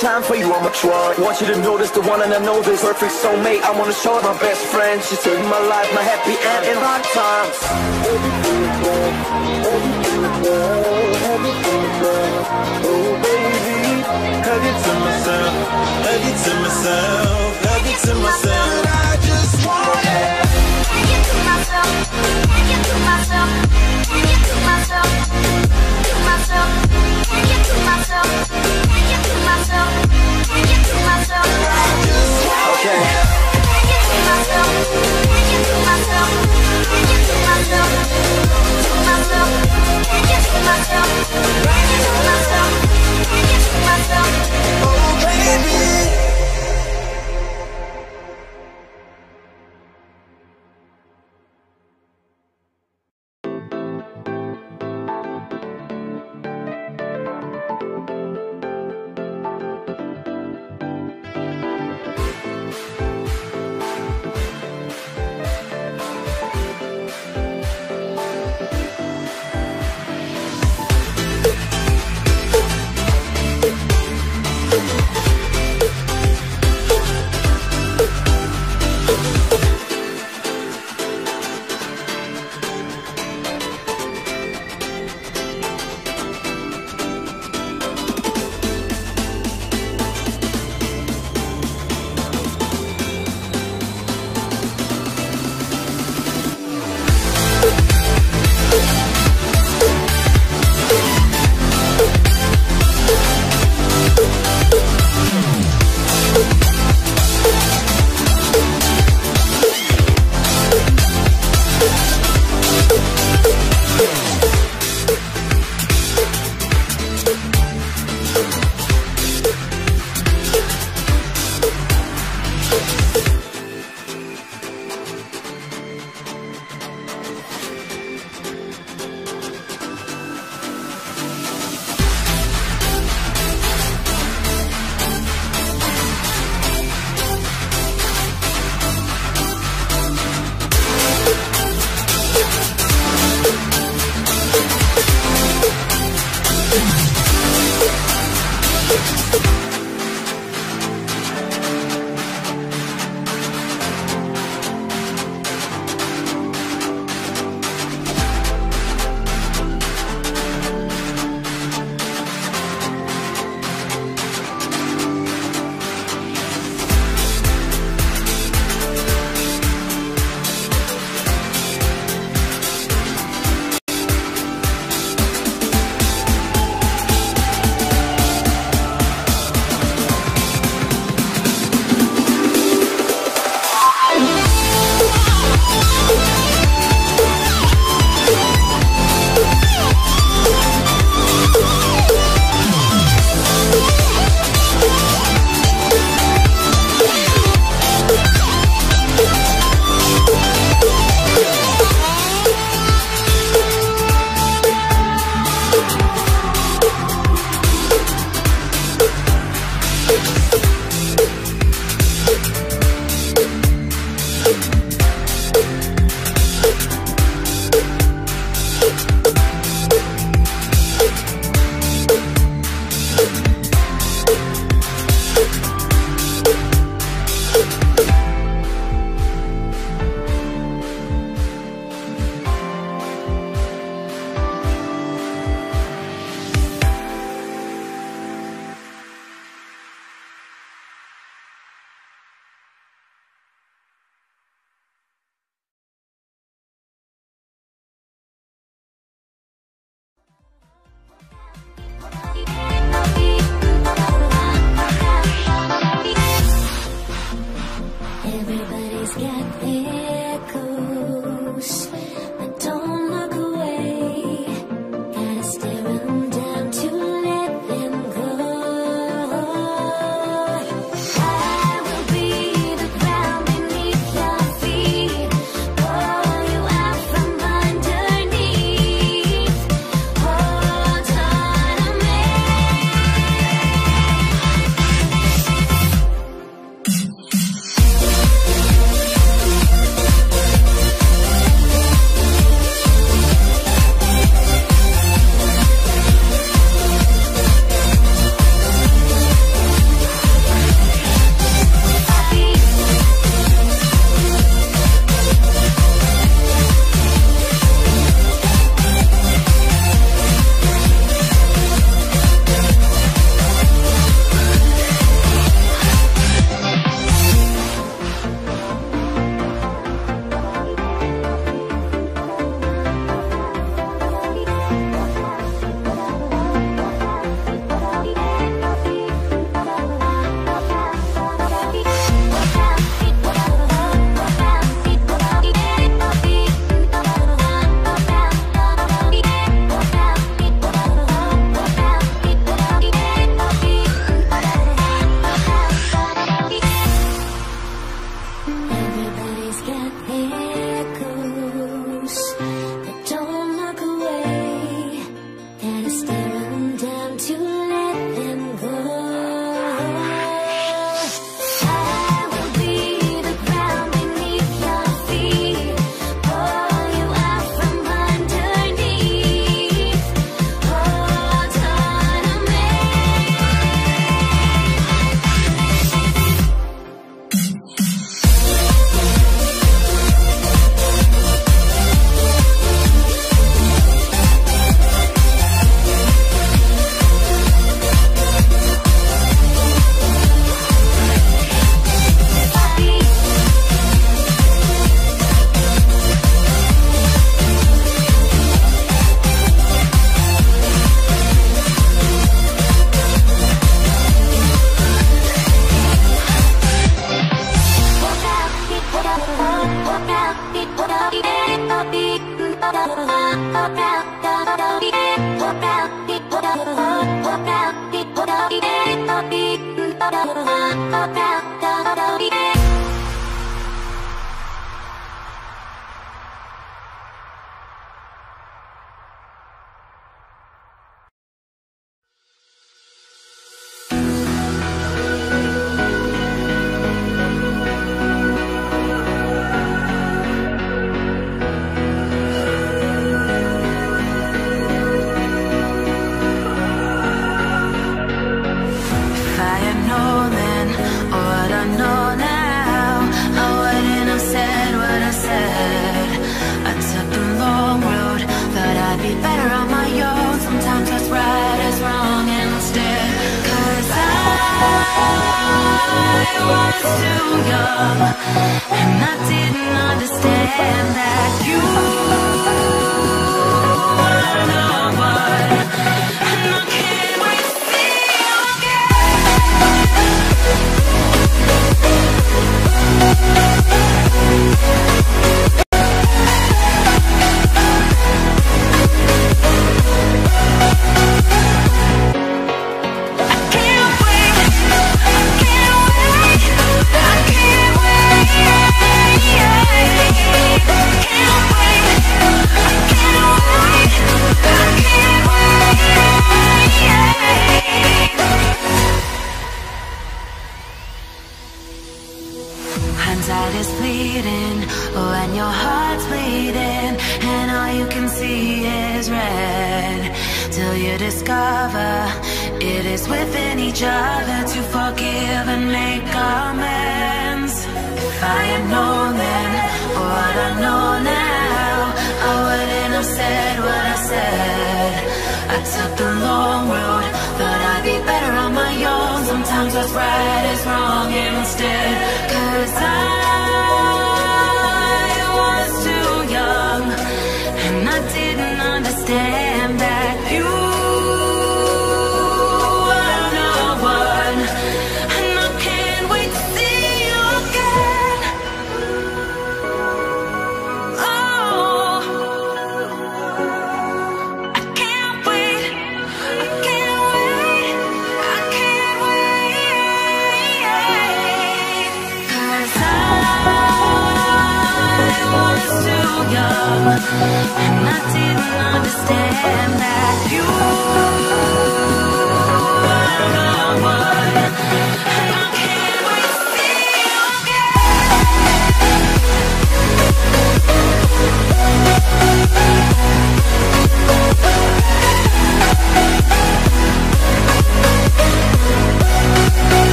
time for you, I'ma try. Want you to notice the one and I know this Perfect soulmate, I wanna show it my best friend. She saved my life, my happy end in hard times. まま、おかったのびで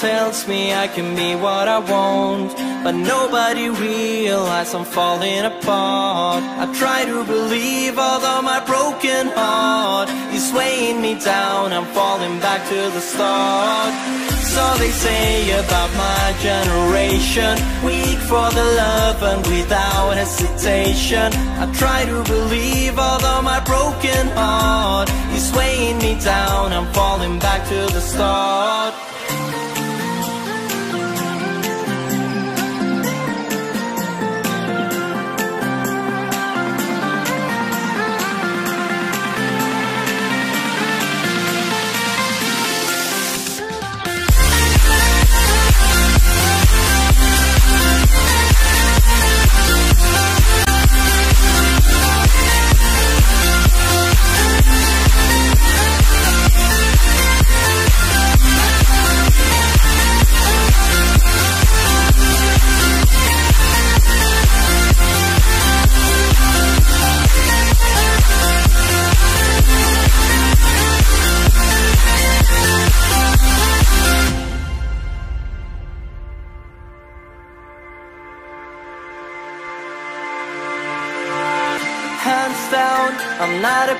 tells me I can be what I want But nobody realizes I'm falling apart. I try to believe although my broken heart Is weighing me down, I'm falling back to the start. So they say about my generation Weak for the love and without hesitation. I try to believe although my broken heart Is weighing me down, I'm falling back to the start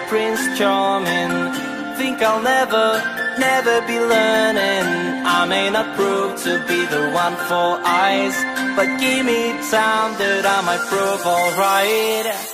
prince charming. Think I'll never, never be learning. I may not prove to be the one for eyes, but give me time that I might prove alright.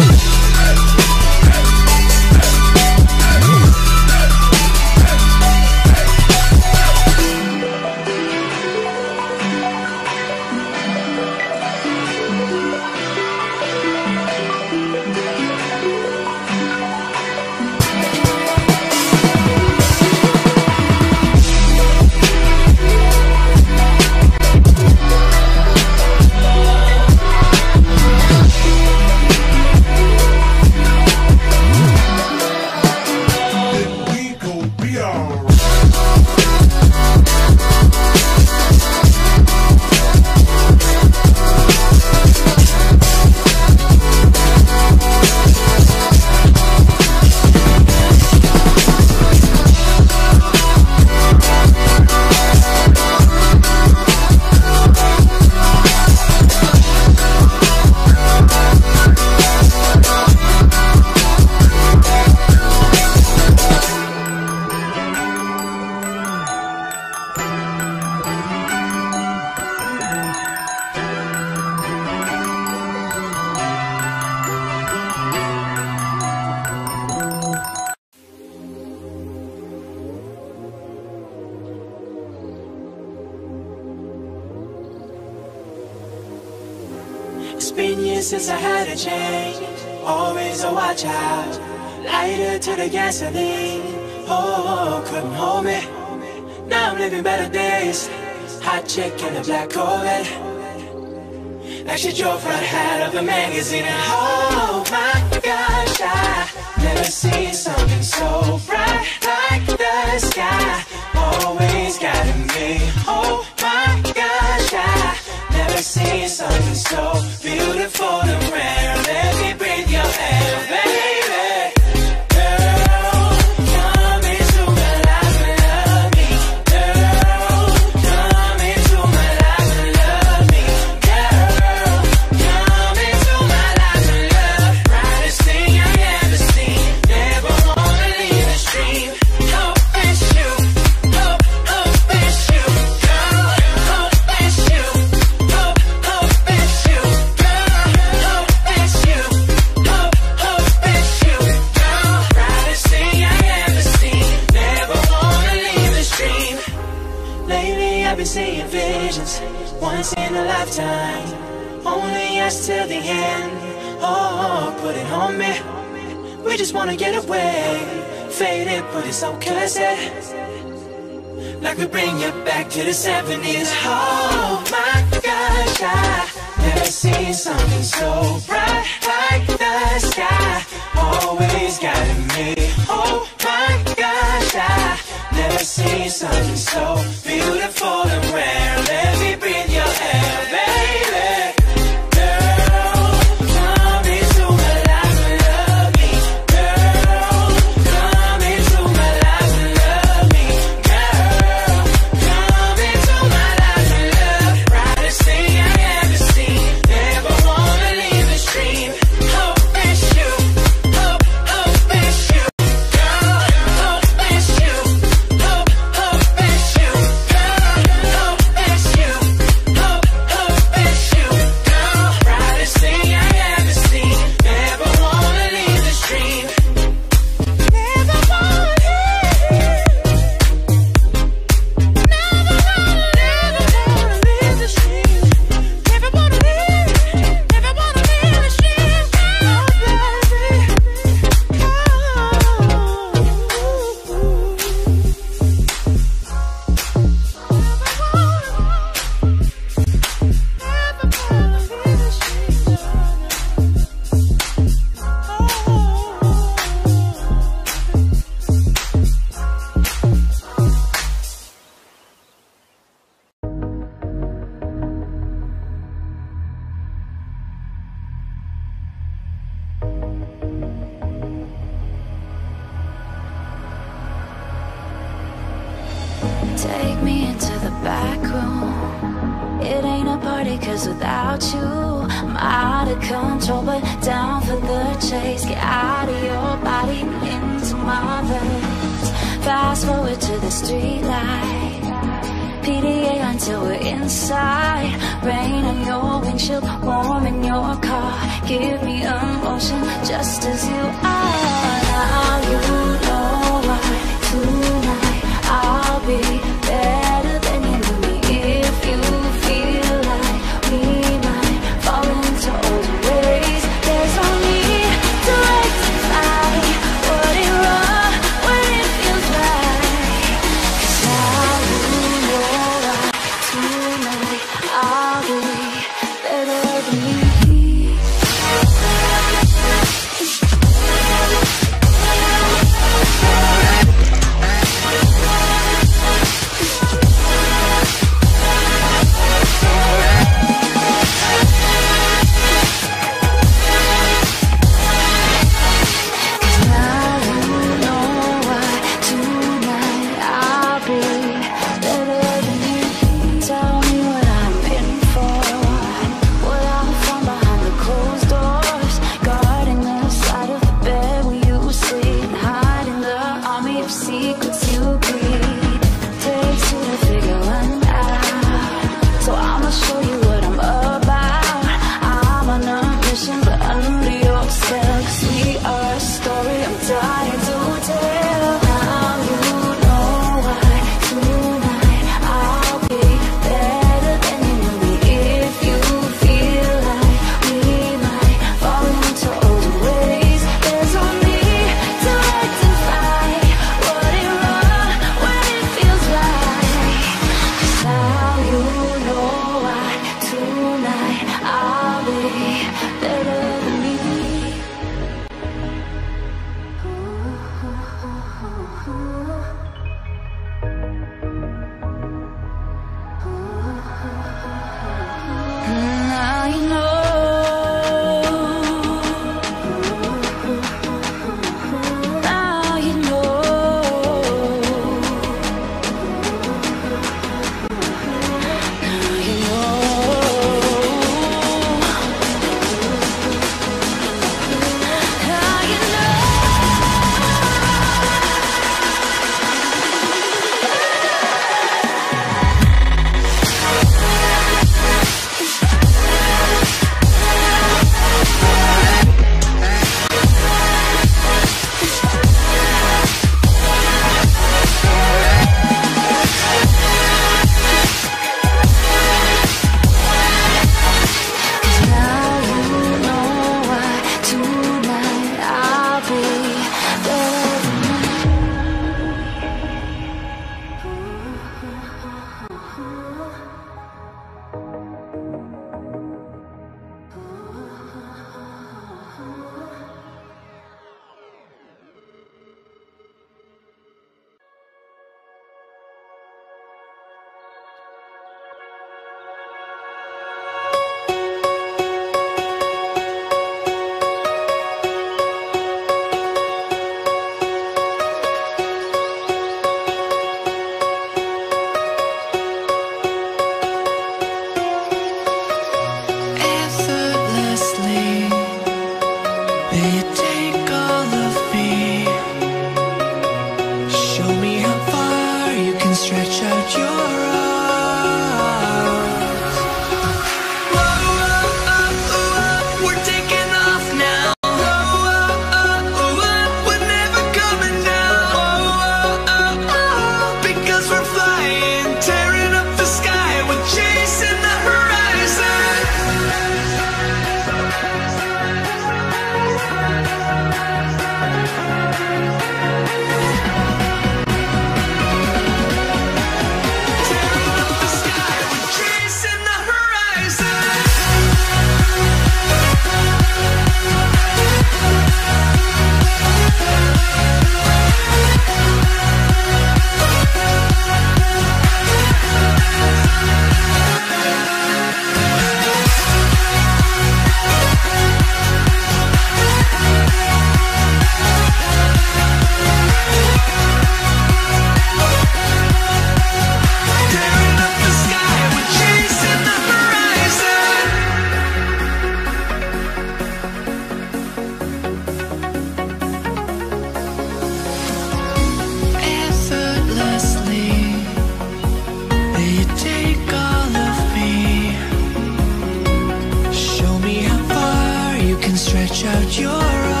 stretch out your arms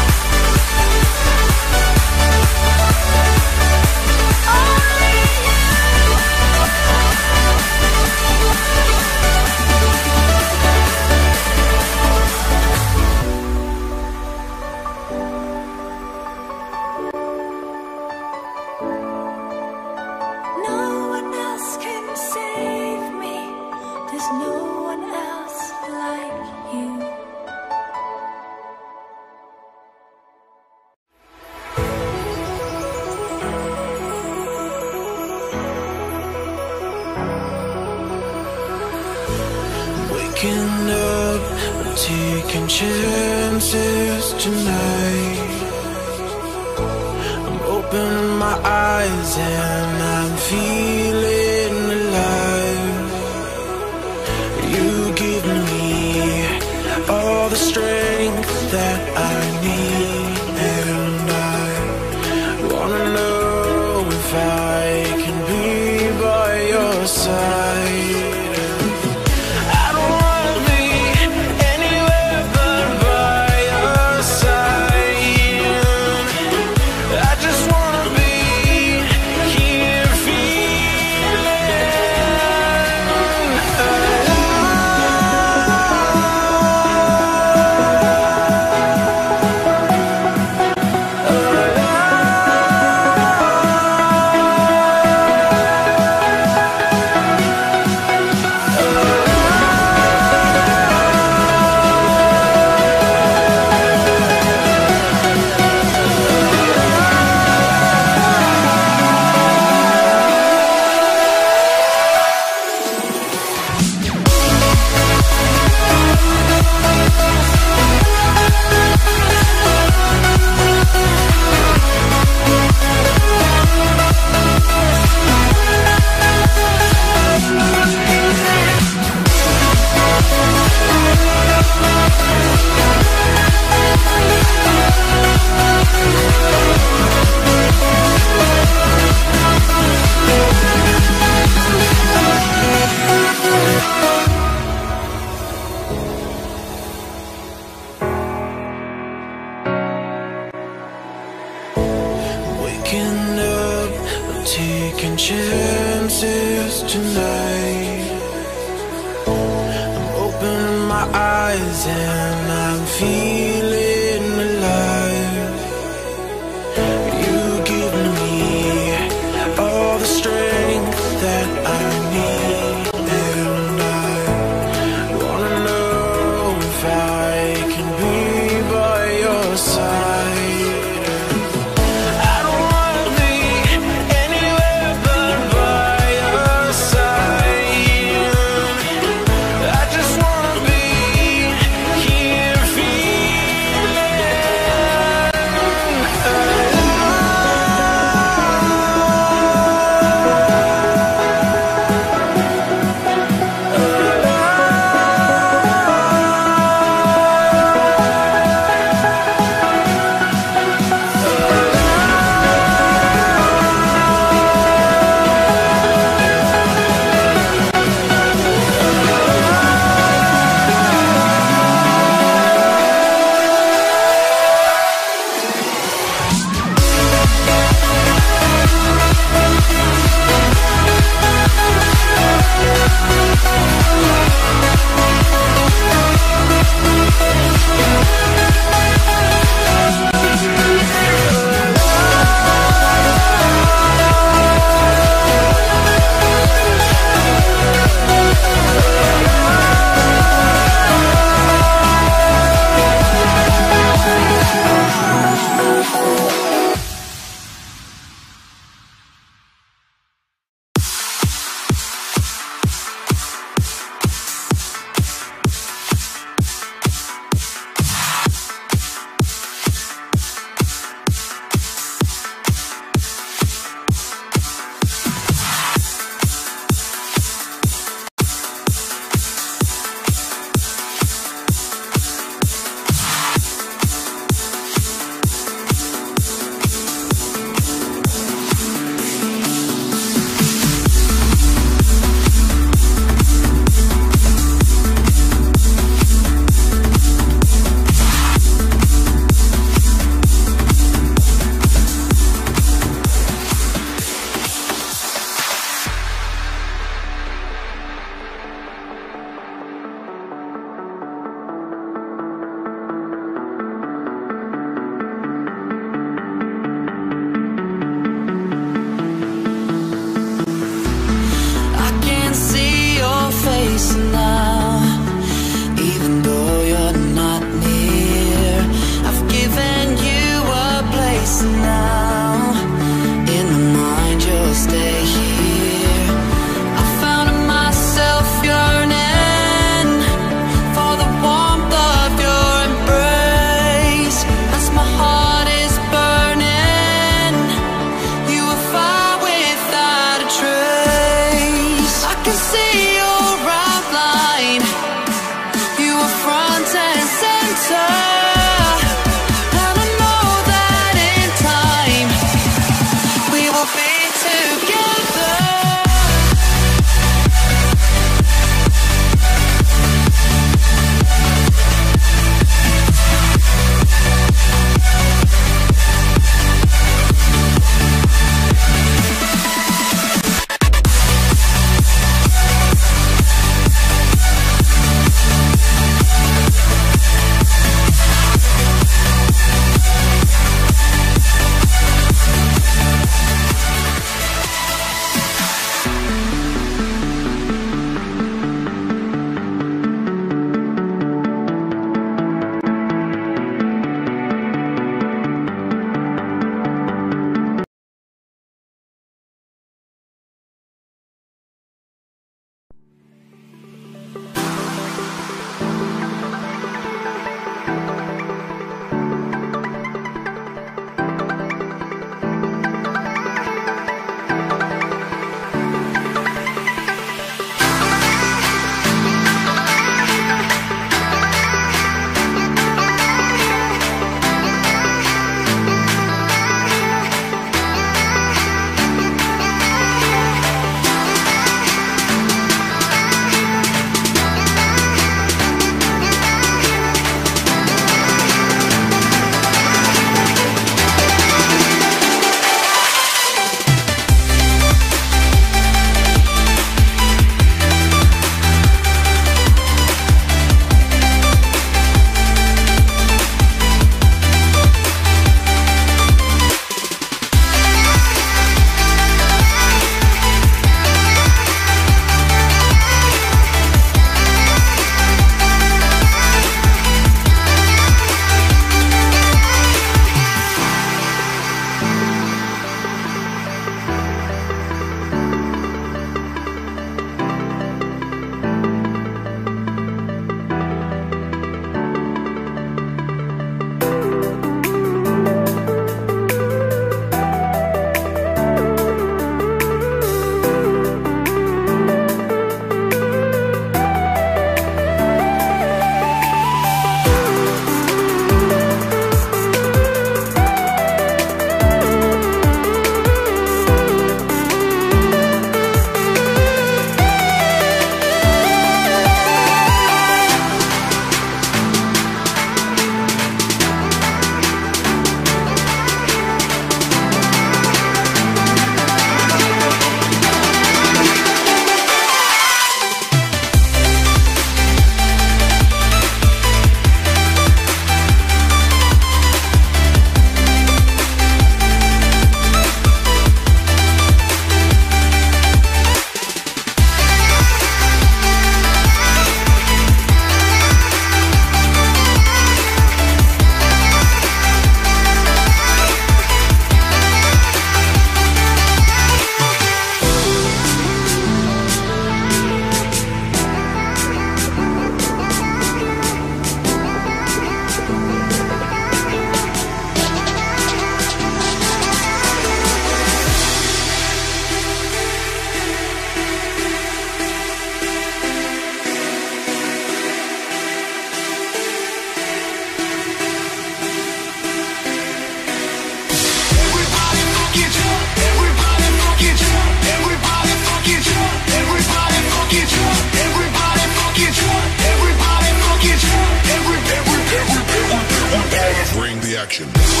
action.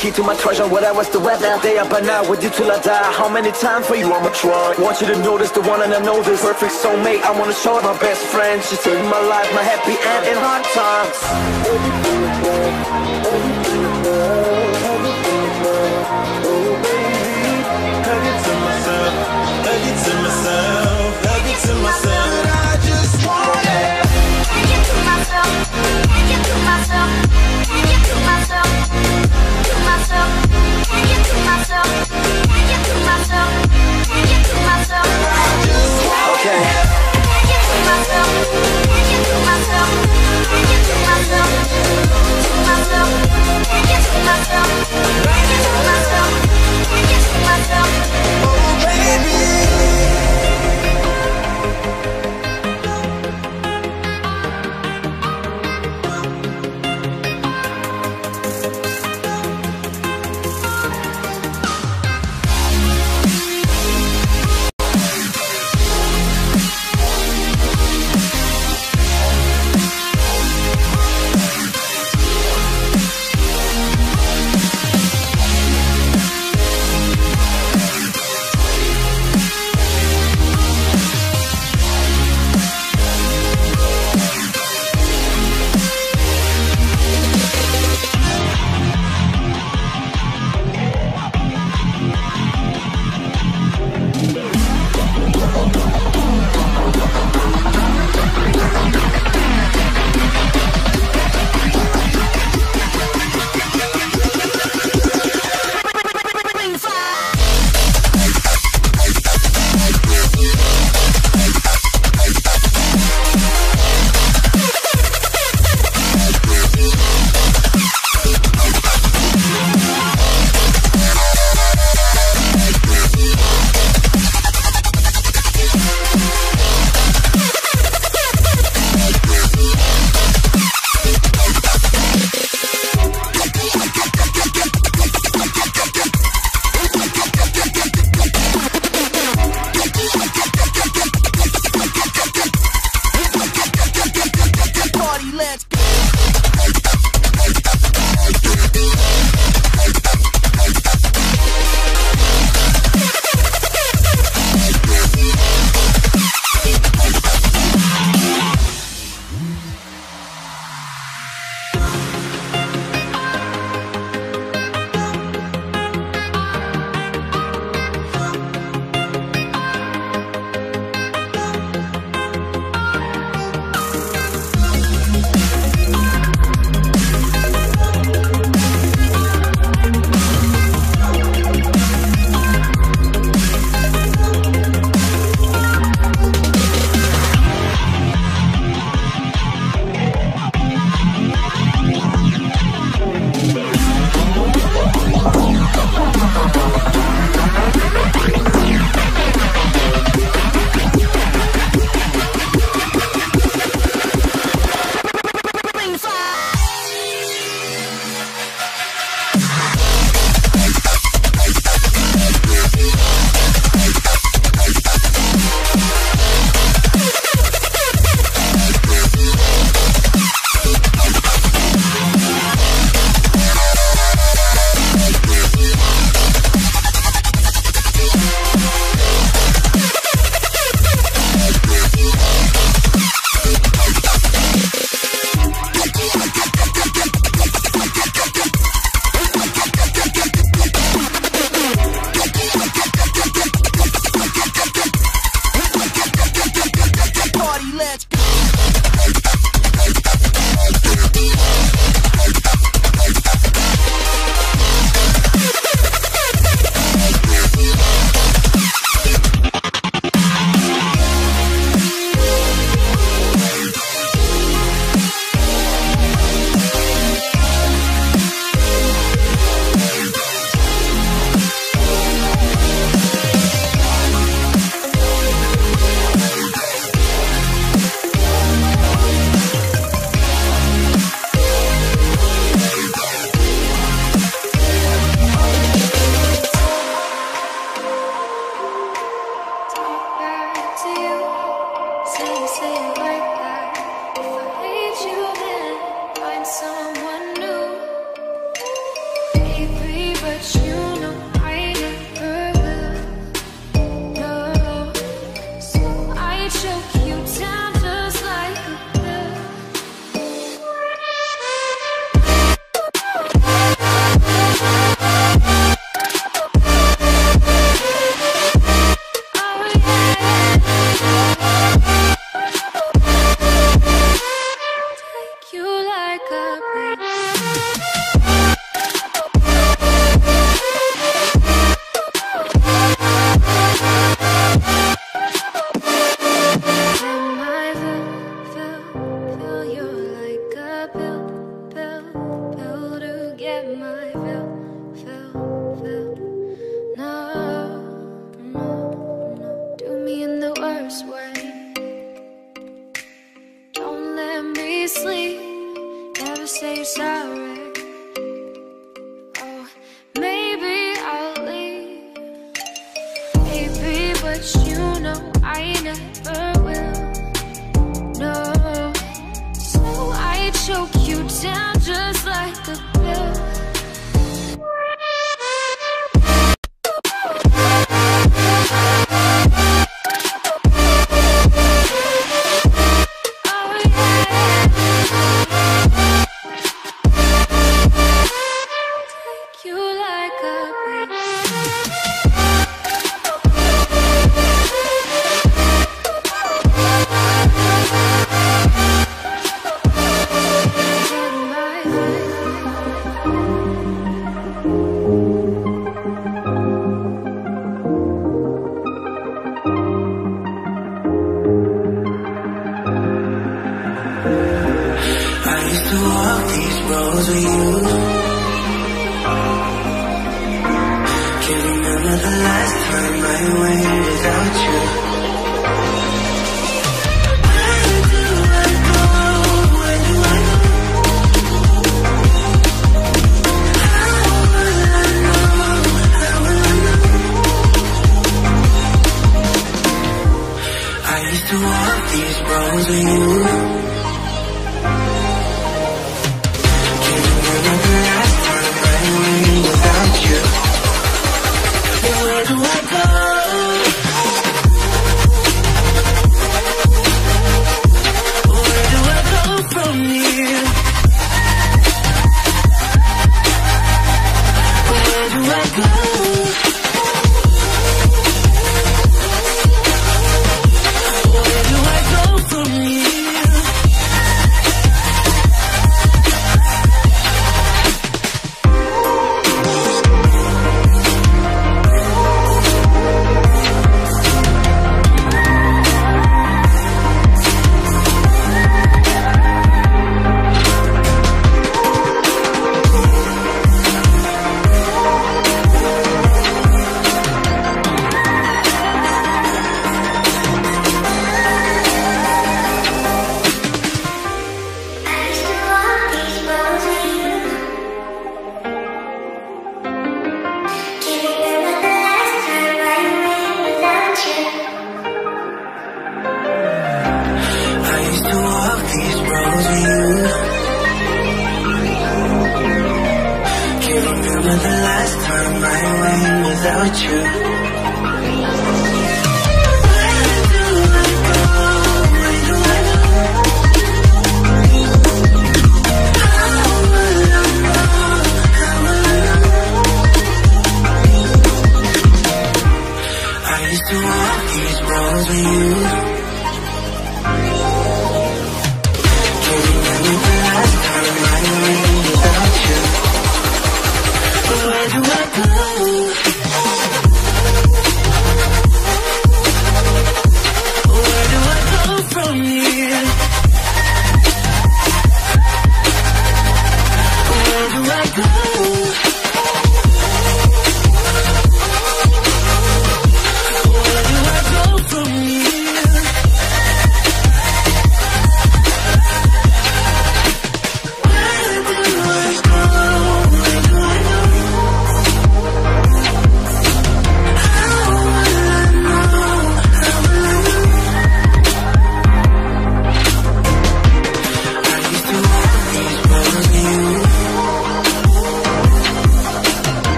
Key to my treasure, whatever's the weather. Day up and out with you till I die. How many times for you I'ma try? Want you to notice the one and I know this. Perfect soulmate, I wanna show it my best friend She saved my life, my happy end in hard times